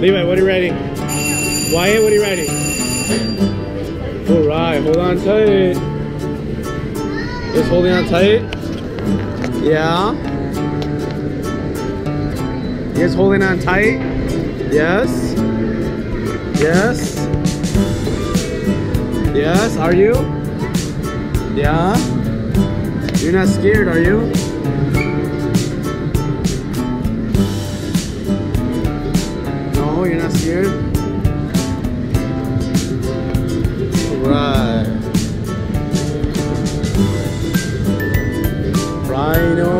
Levi, what are you writing? Wyatt, what are you writing? All right, hold on tight. Just holding on tight. Yeah. You guys holding on tight? Yes. Yes. Yes, are you? Yeah. You're not scared, are you? Scared? Right. Rhino.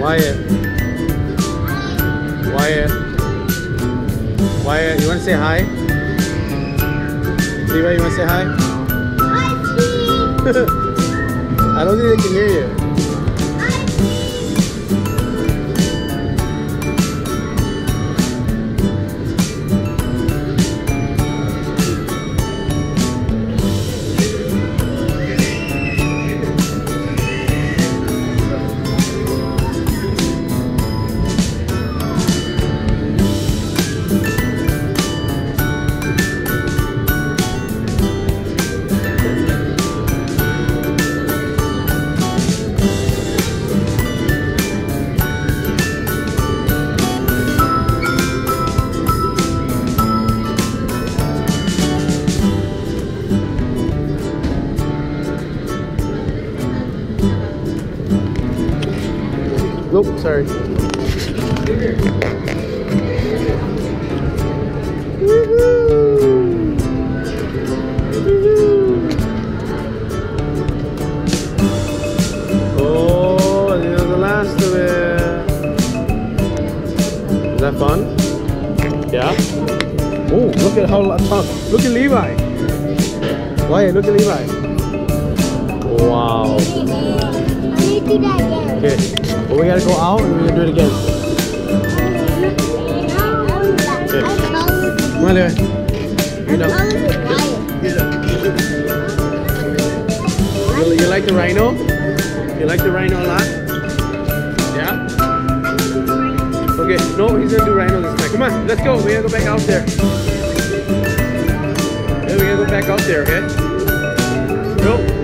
Wyatt. Wyatt. Wyatt, you want to say hi? Levi, you want to say hi? I don't think they can hear you. Nope, sorry. Oh, this is the last of it. Is that fun? Yeah? Oh, look at how long. Look at Levi. Why? Look at Levi. Wow. I need to do that again. Okay. Well, we gotta go out and we're gonna do it again. Okay. Come on, Levi. Get up. You, you like the rhino? You like the rhino a lot? Yeah? Okay, no, he's gonna do rhino this time. Come on, let's go. We gotta go back out there. Yeah, we gotta go back out there, okay? Go.